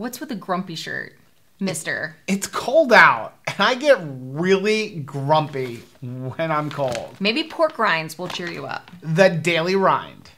What's with the grumpy shirt, Mister? It's cold out, and I get really grumpy when I'm cold. Maybe pork rinds will cheer you up. The Daily Rind.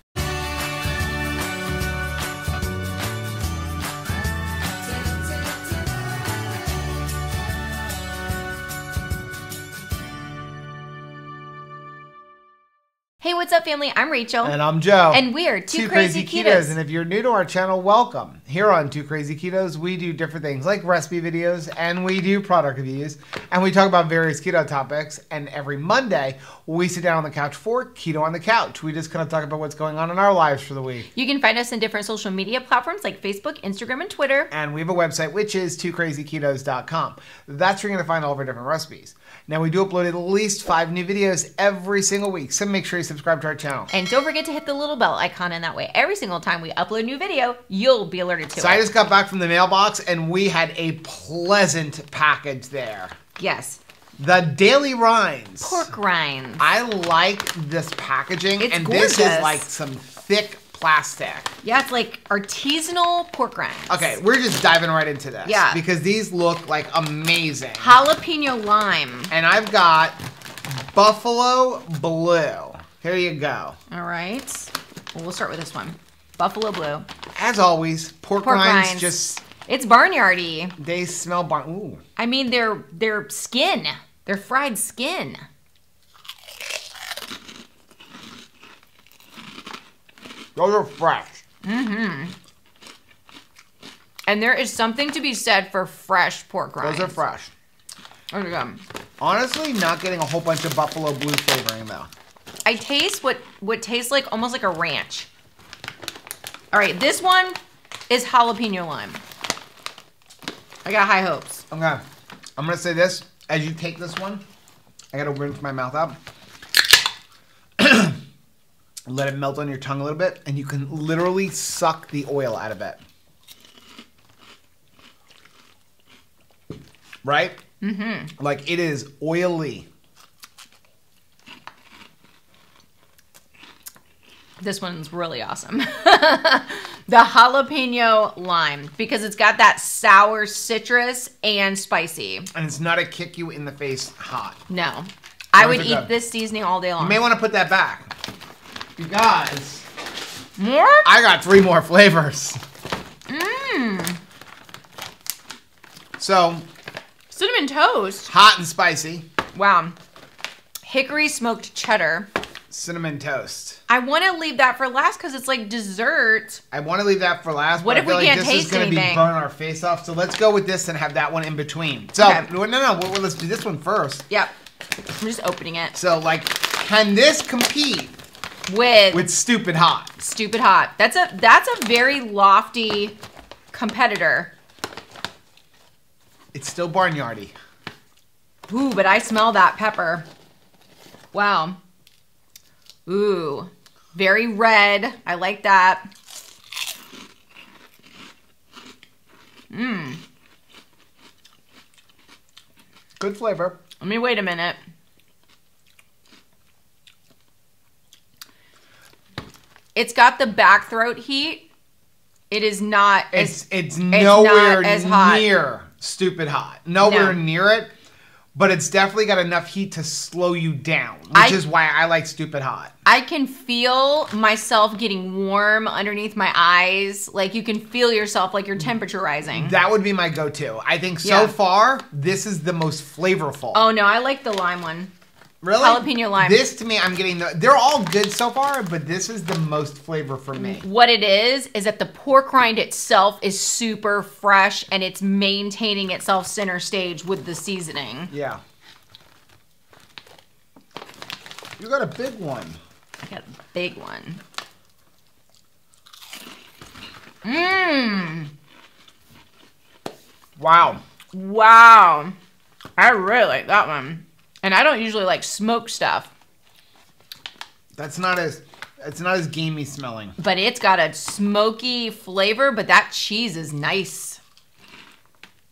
Hey, what's up, family? I'm Rachel. And I'm Joe. And we're Two Crazy Ketos. And if you're new to our channel, welcome. Here on Two Crazy Ketos, we do different things like recipe videos and we do product reviews and we talk about various keto topics. And every Monday, we sit down on the couch for Keto on the Couch. We just kind of talk about what's going on in our lives for the week. You can find us in different social media platforms like Facebook, Instagram, and Twitter. And we have a website, which is twocrazyketos.com. That's where you're going to find all of our different recipes. Now, we do upload at least five new videos every single week, so make sure you subscribe to our channel. And don't forget to hit the little bell icon, and that way, every single time we upload a new video, you'll be alerted to so it. I just got back from the mailbox, and we had a pleasant package there. Yes. The Daily Rinds. Pork rinds. I like this packaging, It's and this is like some thick plastic. Yeah, it's like artisanal pork rinds. Okay, we're just diving right into this. Yeah. Because these look like amazing. Jalapeno lime. And I've got Buffalo Blue. Here you go. All right. Well, we'll start with this one. Buffalo Blue. As always, pork, Pork rinds, rinds. just It's barnyardy. they smell barn. Ooh. I mean, they're they're skin. They're fried skin. Those are fresh. Mm-hmm. And there is something to be said for fresh pork rinds. Those are fresh. There you go. Honestly, not getting a whole bunch of buffalo blue flavoring though. I taste what what tastes like almost like a ranch. All right, this one is jalapeno lime. I got high hopes. Okay. I'm gonna say this. As you take this one, I gotta rinse my mouth out. Let it melt on your tongue a little bit, and you can literally suck the oil out of it. Right? Mm-hmm. Like it is oily. This one's really awesome. the jalapeno lime because it's got that sour citrus and spicy. And it's not a kick you in the face hot. No. I would eat good. this seasoning all day long. You may want to put that back. Because More? I got three more flavors. Mmm. So, Cinnamon toast. hot and spicy, Wow. Hickory smoked cheddar. Cinnamon toast. I want to leave that for last because it's like dessert. I want to leave that for last. What but if we like can't this is gonna be anything? burning our face off. So let's go with this and have that one in between. So Okay. no, no, no. let's do this one first. Yep. I'm just opening it So like, can this compete with, with stupid hot? stupid hot. That's a that's a very lofty competitor. It's still barnyardy. Ooh, but I smell that pepper. Wow. Ooh, very red. I like that. Mmm. Good flavor. Let me wait a minute. It's got the back throat heat. It is not It's as it's nowhere not as hot. near stupid hot. Nowhere No. near it. But it's definitely got enough heat to slow you down, which I- is why I like stupid hot. I can feel myself getting warm underneath my eyes. Like you can feel yourself like your temperature rising. That would be my go-to. I think so Yeah. far this is the most flavorful. Oh no, I like the lime one. Really? jalapeno lime. This to me, I'm getting the. They're all good so far, but this is the most flavor for me. What it is is that the pork rind itself is super fresh and it's maintaining itself center stage with the seasoning. Yeah. You got a big one. I got a big one. Mmm. Wow. Wow. I really like that one. And I don't usually like smoked stuff, That's not as. It's not as gamey smelling. but it's got a smoky flavor, but that cheese is nice.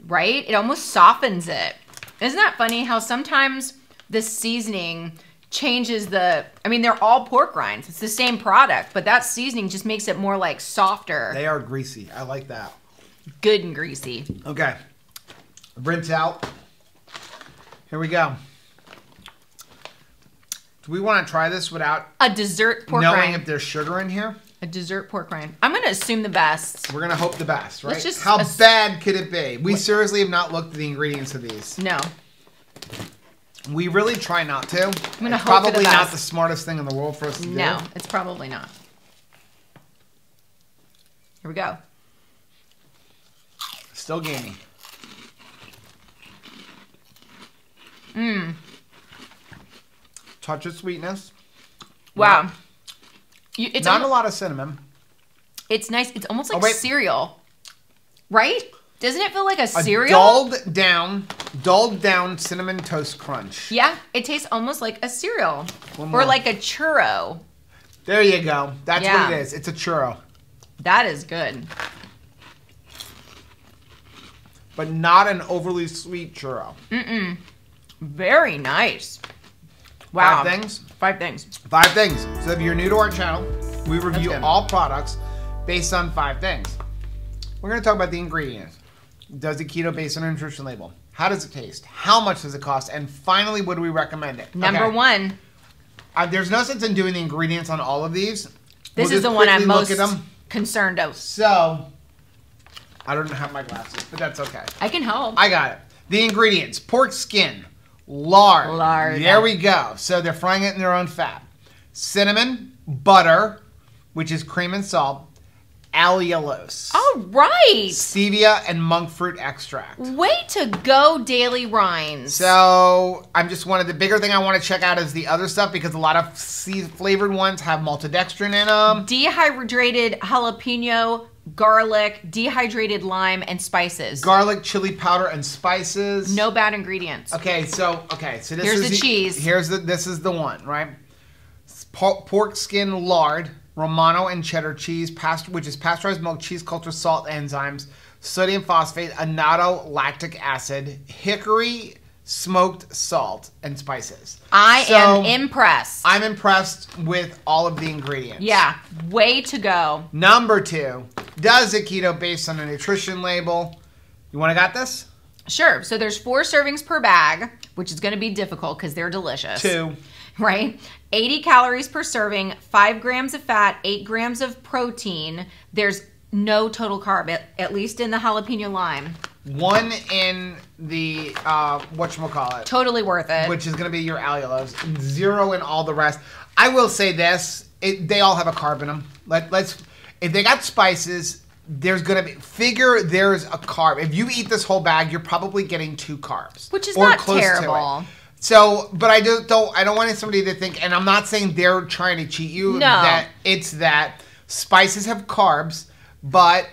Right? It almost softens it. Isn't that funny how sometimes the seasoning changes the I mean they're all pork rinds. It's the same product, but that seasoning just makes it more like softer. They are greasy. I like that. good and greasy. Okay. Rinse out. Here we go. Do we want to try this without A dessert pork knowing rind. if there's sugar in here? A dessert pork rind. I'm gonna assume the best. We're gonna hope the best, right? Let's just How bad could it be? We seriously have not looked at the ingredients of these. No. We really try not to. I'm gonna it's hope for the probably not the smartest thing in the world for us to do. No, it's probably not. Here we go. Still gamey. Mmm. Touch of sweetness. Wow. You, it's not a lot of cinnamon. It's nice. It's almost oh, like Oh, cereal, right? Doesn't it feel like a cereal? A dulled down, dulled down cinnamon toast crunch. Yeah, it tastes almost like a cereal or like a churro. There you go. That's Yeah. what it is. It's a churro, That is good. but not an overly sweet churro. Mm-mm. Very nice. Wow. Five things. Five things. Five things. So if you're new to our channel, we review all products based on five things. We're going to talk about the ingredients. Does it keto based on a nutrition label? How does it taste? How much does it cost? And finally, would we recommend it? Number Okay. one. Uh, there's no sense in doing the ingredients on all of these. This We'll is the one I'm most at them. concerned of. So, I don't have my glasses, but that's okay. I can help. I got it. The ingredients: pork skin, lard. Lard. There we go. So they're frying it in their own fat. Cinnamon, butter, which is cream and salt, allulose, All right. stevia, and monk fruit extract. Way to go, Daily Rinds. So I'm just one of the bigger thing I want to check out is the other stuff because a lot of sea flavored ones have maltodextrin in them. Dehydrated jalapeno, garlic, dehydrated lime, and spices. Garlic, chili powder, and spices. no bad ingredients. Okay, so okay, so this Here's is the cheese. Here's the this is the one, right? Pork skin lard, Romano and cheddar cheese, past- which is pasteurized milk, cheese culture, salt enzymes, sodium phosphate, annatto lactic acid, hickory smoked salt, and spices. I So, am impressed. I'm impressed with all of the ingredients. yeah, way to go. Number two, does it keto based on a nutrition label? You want to got this? Sure. So there's four servings per bag, which is going to be difficult because they're delicious. Two. Right? 80 calories per serving, 5 grams of fat, 8 grams of protein. There's no total carb, at, least in the jalapeno lime. One in the uh, it? Totally worth it. which is going to be your allulose. Zero in all the rest. I will say this: it, they all have a carb in them. Let, let's if they got spices, there's going to be figure there's a carb. If you eat this whole bag, you're probably getting two carbs, Which is or not close to it. terrible. So, but I just don't. I don't want somebody to think, and I'm not saying they're trying to cheat you. No. That it's that spices have carbs, but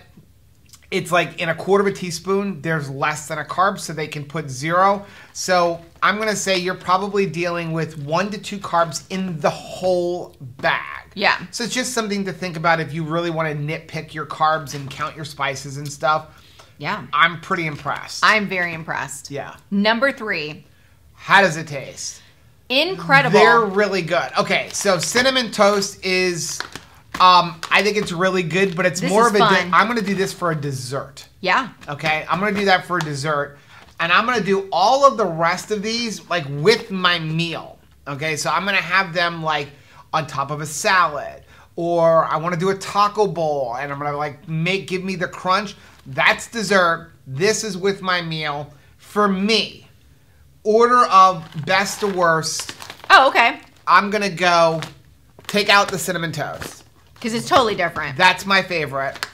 it's like in a quarter of a teaspoon, there's less than a carb, so they can put zero. So I'm gonna say you're probably dealing with one to two carbs in the whole bag. Yeah. So it's just something to think about if you really want to nitpick your carbs and count your spices and stuff. yeah. I'm pretty impressed. I'm very impressed. yeah. Number three, How does it taste? incredible. They're really good. Okay, so cinnamon toast is, um, I think it's really good, but it's This more of a. fun. I'm gonna do this for a dessert. yeah. Okay, I'm gonna do that for a dessert, and I'm gonna do all of the rest of these like with my meal. Okay, so I'm gonna have them like on top of a salad, or I want to do a taco bowl, and I'm gonna like make give me the crunch. That's dessert. This is with my meal. For me, order of best to worst. Oh, okay. I'm gonna go take out the cinnamon toast. Because it's totally different. That's my favorite.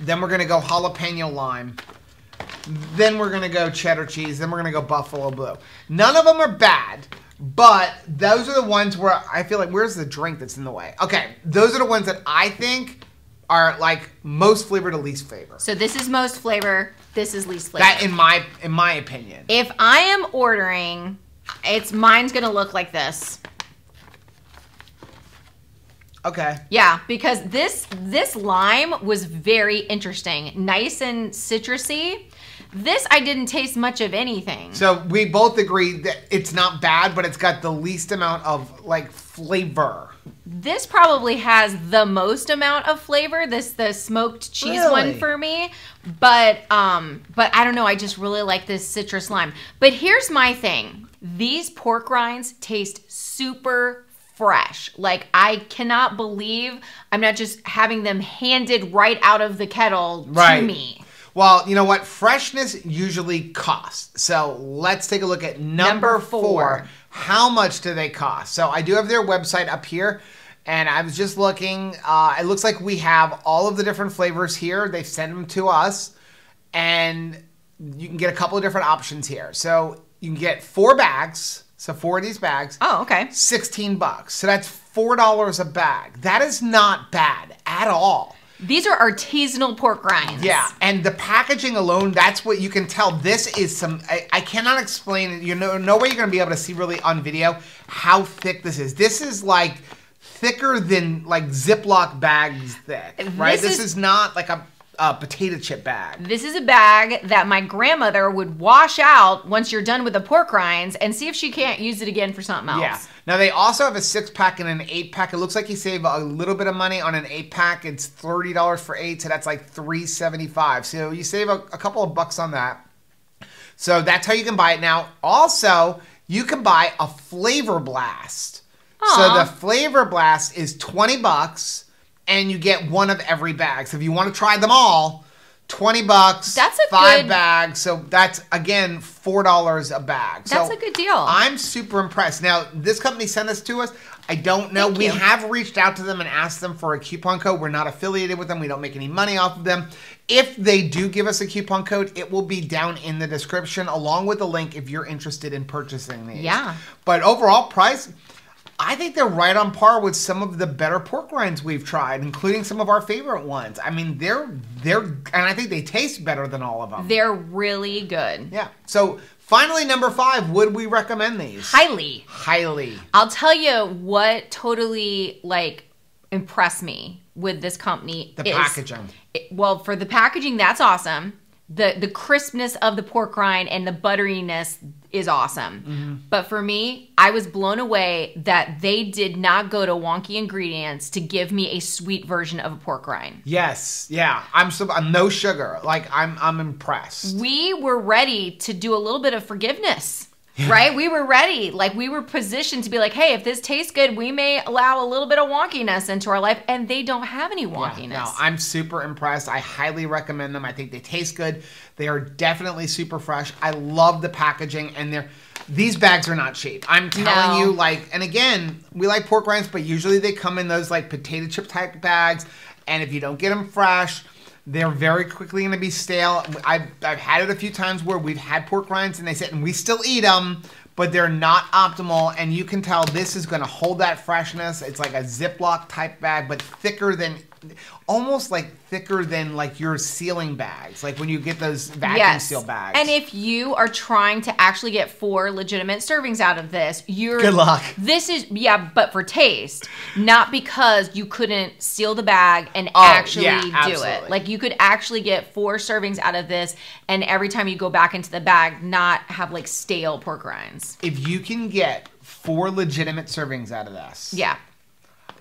Then we're gonna go jalapeno lime. Then we're gonna go cheddar cheese. Then we're gonna go buffalo blue. None of them are bad, but those are the ones where I feel like where's the drink that's in the way? Okay, those are the ones that I think are like most flavor to least flavor. So this is most flavor. This is least flavor. That in my in my opinion. if I am ordering, it's mine's gonna look like this. Okay. Yeah, because this this lime was very interesting, nice and citrusy. This I didn't taste much of anything. So we both agree that it's not bad, but it's got the least amount of like flavor. This probably has the most amount of flavor. This the smoked cheese Really? one for me, but um, but I don't know. I just really like this citrus lime. But here's my thing: these pork rinds taste super fresh. Like I cannot believe I'm not just having them handed right out of the kettle Right. to me. Well, you know what? Freshness usually costs. So let's take a look at number, Number four. four. How much do they cost? So I do have their website up here, and I was just looking. Uh, it looks like we have all of the different flavors here. They send them to us, and you can get a couple of different options here. So you can get four bags. So four of these bags. Oh, okay. 16 bucks. So that's $4 a bag. That is not bad at all. These are artisanal pork rinds. Yeah, and the packaging alone, that's what you can tell. This is some, I, I cannot explain. You know, no way you're going to be able to see really on video how thick this is. This is like thicker than like Ziploc bags thick, right? This This, is- is, not like a, a potato chip bag. This is a bag that my grandmother would wash out once you're done with the pork rinds and see if she can't use it again for something else. Yeah. Now they also have a six pack and an eight pack. It looks like you save a little bit of money on an eight pack. It's thirty dollars for eight, so that's like three seventy five. So you save a, a couple of bucks on that. So that's how you can buy it. Now also you can buy a flavor blast. Aww. So the flavor blast is twenty bucks, and you get one of every bag. So if you want to try them all. 20 bucks. That's a five good- bags. So that's again $4 a bag. That's so a good deal. I'm super impressed. Now, this company sent this to us. I don't know. Thank we you. have reached out to them and asked them for a coupon code. We're not affiliated with them. We don't make any money off of them. If they do give us a coupon code, it will be down in the description along with the link if you're interested in purchasing these. Yeah. But overall price, I think they're right on par with some of the better pork rinds we've tried, including some of our favorite ones. I mean, they're they're and I think they taste better than all of them. They're really good. Yeah. So finally, number five, would we recommend these? Highly. Highly. I'll tell you what totally like impressed me with this company. The is- packaging. it- well, for the packaging, that's awesome. The the crispness of the pork rind and the butteriness is awesome. Mm-hmm. But for me, I was blown away that they did not go to wonky ingredients to give me a sweet version of a pork rind. Yes. Yeah. I'm so I'm no sugar. Like I'm I'm impressed. we were ready to do a little bit of forgiveness. Right? We were ready. Like we were positioned to be like, hey, if this tastes good, we may allow a little bit of wonkiness into our life. And they don't have any wonkiness. No, I'm super impressed. I highly recommend them. I think they taste good. They are definitely super fresh. I love the packaging and they're these bags are not cheap. I'm telling No. you, like, and again, we like pork rinds, but usually they come in those like potato chip type bags. And if you don't get them fresh, they're very quickly going to be stale. I've, I've had it a few times where we've had pork rinds and they said, and we still eat them, but they're not optimal. And you can tell this is going to hold that freshness. It's like a Ziploc type bag, but thicker than, almost like thicker than like your sealing bags, like when you get those vacuum seal bags. And if you are trying to actually get four legitimate servings out of this, you're Good luck. This is yeah, but for taste, not because you couldn't seal the bag and Oh, actually yeah, do it. Like you could actually get four servings out of this, and every time you go back into the bag, not have like stale pork rinds. if you can get four legitimate servings out of this, Yeah.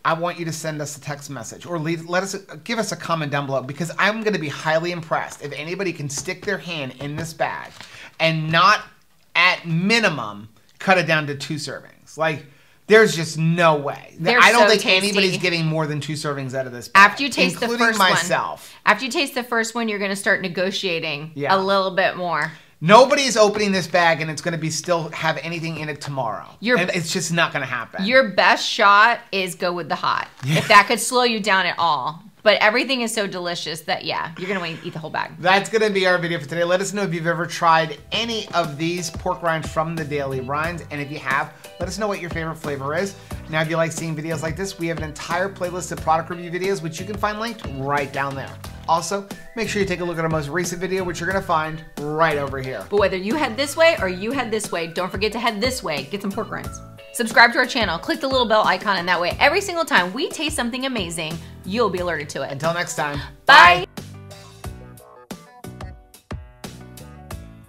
I want you to send us a text message or leave, let us give us a comment down below because I'm going to be highly impressed if anybody can stick their hand in this bag and not at minimum cut it down to two servings. Like there's just no way. They're I don't so think tasty. anybody's getting more than two servings out of this bag. After you taste the including first one. myself. After you taste the first one, you're going to start negotiating Yeah. a little bit more. Nobody is opening this bag and it's going to be still have anything in it tomorrow. You're- and it's just not going to happen. Your best shot is go with the hot. If that could slow you down at all. But everything is so delicious that yeah, you're gonna want to eat the whole bag. That's going to be our video for today. Let us know if you've ever tried any of these pork rinds from the Daily Rinds. And if you have, let us know what your favorite flavor is. Now, if you like seeing videos like this, we have an entire playlist of product review videos, which you can find linked right down there. Also, make sure you take a look at our most recent video, which you're going to find right over here. But whether you head this way or you head this way, don't forget to head this way. Get some pork rinds. Subscribe to our channel. Click the little bell icon, and that way, every single time we taste something amazing, you'll be alerted to it. Until next time, Bye.